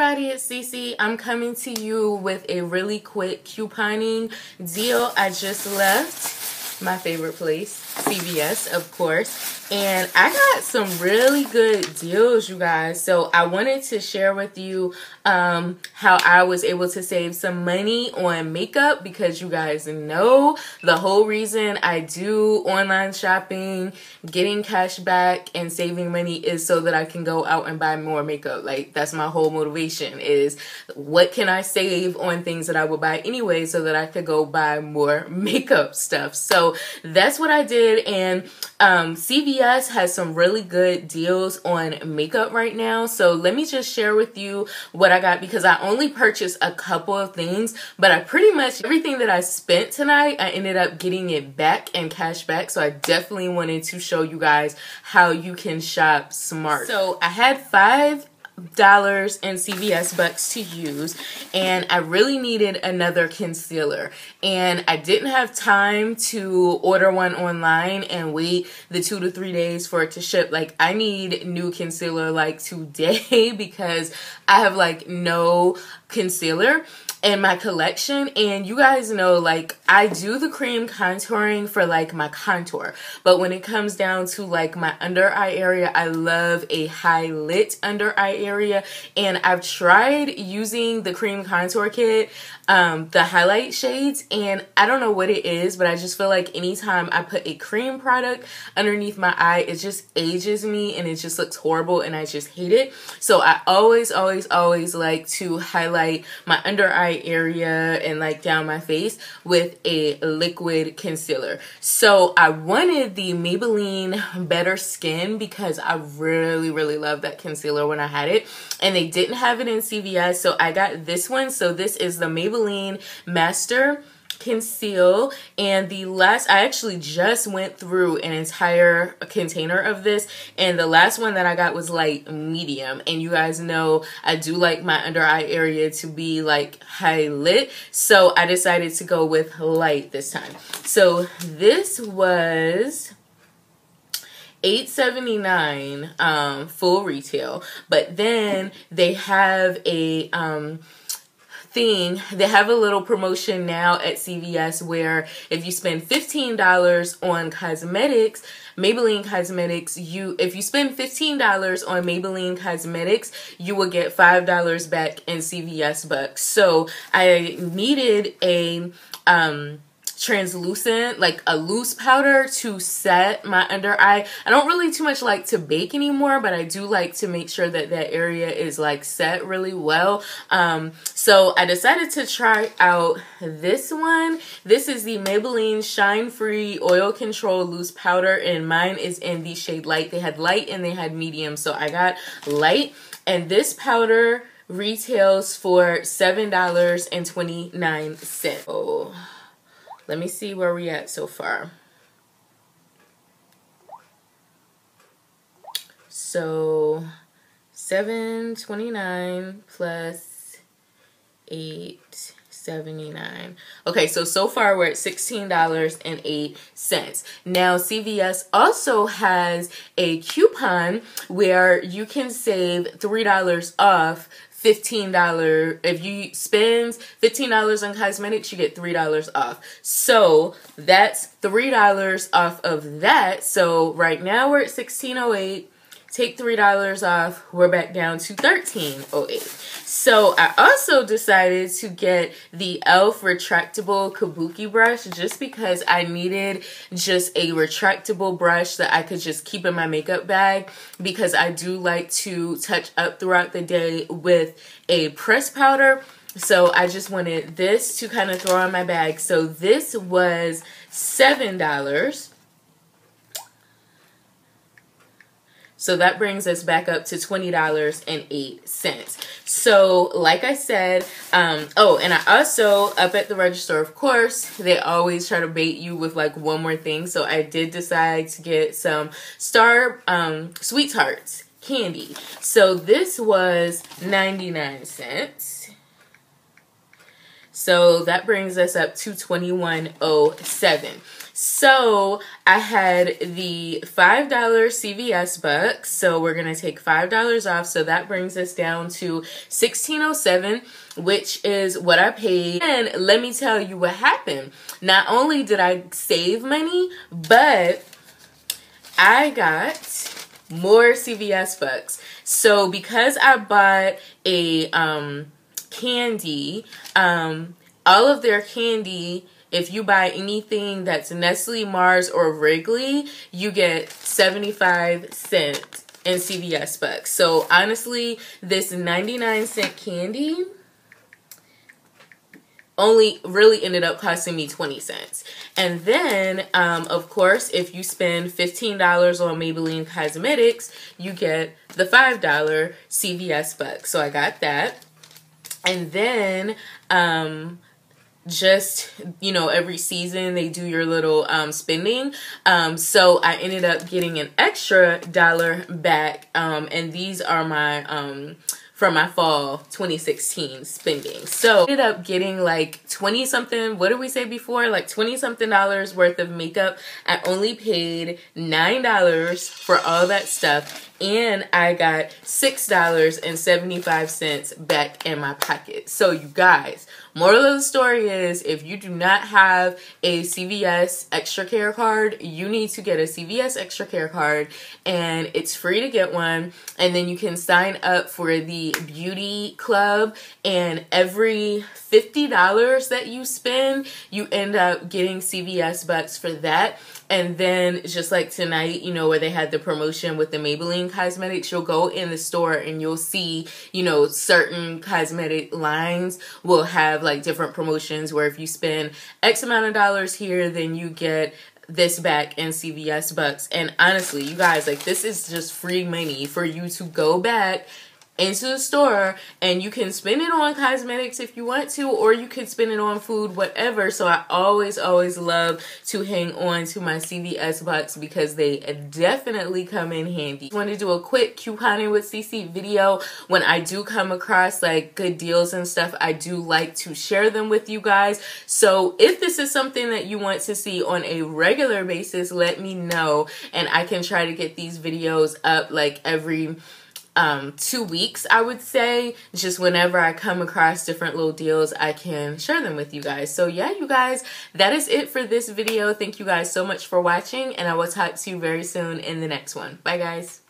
everybody, it's Cece. I'm coming to you with a really quick couponing deal I just left. My favorite place, CVS, of course. And I got some really good deals, you guys. So I wanted to share with you um, how I was able to save some money on makeup because you guys know the whole reason I do online shopping, getting cash back, and saving money is so that I can go out and buy more makeup. Like that's my whole motivation is what can I save on things that I would buy anyway so that I could go buy more makeup stuff. So that's what I did. And um, CVS has some really good deals on makeup right now. So let me just share with you what I got because I only purchased a couple of things, but I pretty much everything that I spent tonight, I ended up getting it back and cash back. So I definitely wanted to show you guys how you can shop smart. So I had five dollars in CVS bucks to use and I really needed another concealer. And I didn't have time to order one online and wait the two to three days for it to ship. Like I need new concealer like today because I have like no concealer in my collection and you guys know like I do the cream contouring for like my contour. But when it comes down to like my under eye area I love a high lit under eye area. And I've tried using the cream contour kit um, the highlight shades and I don't know what it is but I just feel like anytime I put a cream product underneath my eye it just ages me and it just looks horrible and I just hate it. So I always always always like to highlight my under eye area and like down my face with a liquid concealer. So I wanted the Maybelline Better Skin because I really, really love that concealer when I had it. And they didn't have it in CVS, so I got this one. So this is the Maybelline Master conceal. And the last I actually just went through an entire container of this. And the last one that I got was like medium. And you guys know I do like my under eye area to be like high lit. So I decided to go with light this time. So this was 879 um full retail. But then they have a um thing, they have a little promotion now at CVS where if you spend $15 on cosmetics, Maybelline Cosmetics, you if you spend $15 on Maybelline Cosmetics, you will get $5 back in CVS bucks. So I needed a um translucent, like a loose powder to set my under eye. I don't really too much like to bake anymore, but I do like to make sure that that area is like set really well. Um, so I decided to try out this one. This is the Maybelline Shine Free Oil Control Loose Powder and mine is in the shade light. They had light and they had medium, so I got light. And this powder retails for $7.29. Oh. Let me see where we at so far. So 729 plus 879. Okay, so so far we're at $16.08. Now CVS also has a coupon where you can save $3 off $15 if you spend $15 on cosmetics you get $3 off. So that's $3 off of that. So right now we're at 1608 take $3 off we're back down to 1308 so I also decided to get the e.l.f. retractable kabuki brush just because I needed just a retractable brush that I could just keep in my makeup bag because I do like to touch up throughout the day with a press powder. So I just wanted this to kind of throw in my bag. So this was $7. So that brings us back up to $20.08. So like I said, um, oh, and I also, up at the register, of course, they always try to bait you with like one more thing. So I did decide to get some Star um, Sweethearts candy. So this was 99 cents. So that brings us up to 2107. So I had the $5 CVS bucks. So we're going to take $5 off. So that brings us down to 1607 which is what I paid. And let me tell you what happened. Not only did I save money, but I got more CVS bucks. So because I bought a um, candy, um, all of their candy if you buy anything that's Nestle, Mars, or Wrigley, you get 75 cents in CVS bucks. So honestly, this 99 cent candy only really ended up costing me 20 cents. And then, um, of course, if you spend $15 on Maybelline Cosmetics, you get the $5 CVS bucks. So I got that. And then, um, just you know every season they do your little um, spending um, so i ended up getting an extra dollar back um, and these are my um, from my fall 2016 spending. So ended up getting like 20 something, what did we say before? Like 20 something dollars worth of makeup. I only paid $9 for all that stuff and I got $6.75 back in my pocket. So you guys, moral of the story is if you do not have a CVS extra care card, you need to get a CVS extra care card and it's free to get one and then you can sign up for the beauty club and every $50 that you spend, you end up getting CVS bucks for that. And then just like tonight, you know, where they had the promotion with the Maybelline cosmetics, you'll go in the store and you'll see, you know, certain cosmetic lines will have like different promotions where if you spend X amount of dollars here, then you get this back in CVS bucks. And honestly, you guys, like this is just free money for you to go back into the store and you can spend it on cosmetics if you want to or you can spend it on food whatever. So i always always love to hang on to my cvs bucks because they definitely come in handy. I want to do a quick couponing with Cece video when i do come across like good deals and stuff i do like to share them with you guys. So if this is something that you want to see on a regular basis let me know and i can try to get these videos up like every um, two weeks, I would say. Just whenever I come across different little deals, I can share them with you guys. So yeah, you guys, that is it for this video. Thank you guys so much for watching, and I will talk to you very soon in the next one. Bye, guys.